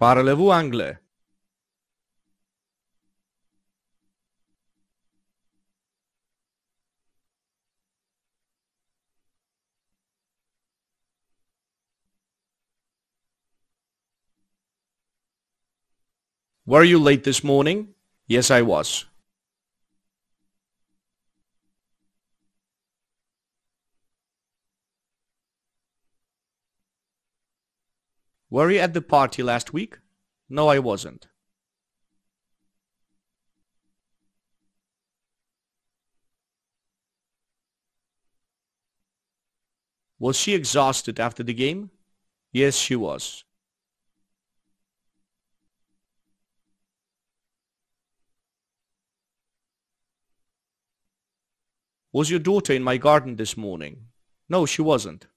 Parlez-vous anglais? Were you late this morning? Yes, I was. Were you at the party last week? No, I wasn't. Was she exhausted after the game? Yes, she was. Was your daughter in my garden this morning? No, she wasn't.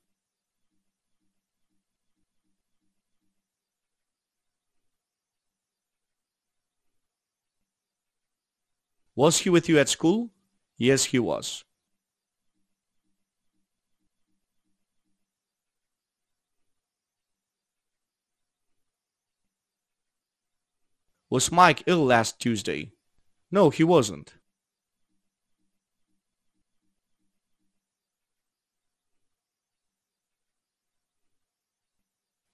Was he with you at school? Yes, he was. Was Mike ill last Tuesday? No, he wasn't.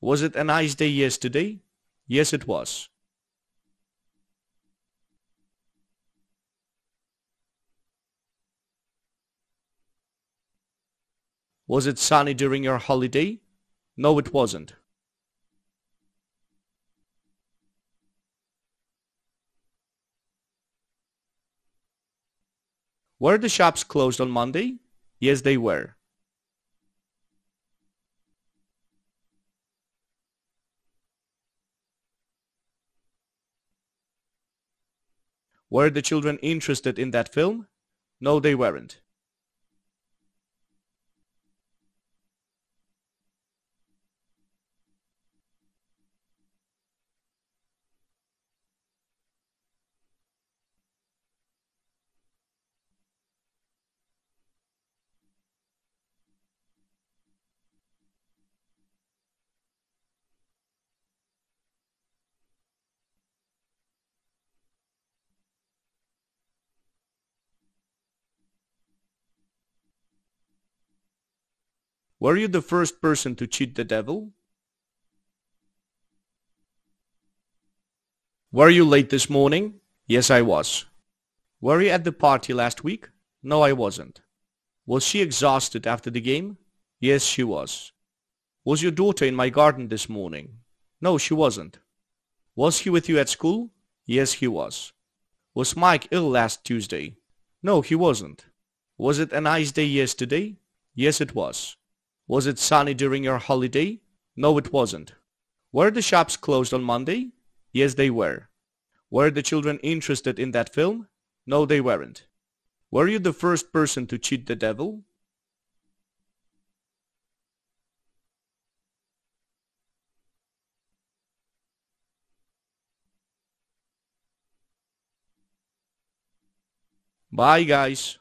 Was it a nice day yesterday? Yes, it was. Was it sunny during your holiday? No, it wasn't. Were the shops closed on Monday? Yes, they were. Were the children interested in that film? No, they weren't. Were you the first person to cheat the devil? Were you late this morning? Yes, I was. Were you at the party last week? No, I wasn't. Was she exhausted after the game? Yes, she was. Was your daughter in my garden this morning? No, she wasn't. Was he with you at school? Yes, he was. Was Mike ill last Tuesday? No, he wasn't. Was it a nice day yesterday? Yes, it was. Was it sunny during your holiday? No, it wasn't. Were the shops closed on Monday? Yes, they were. Were the children interested in that film? No, they weren't. Were you the first person to cheat the devil? Bye, guys.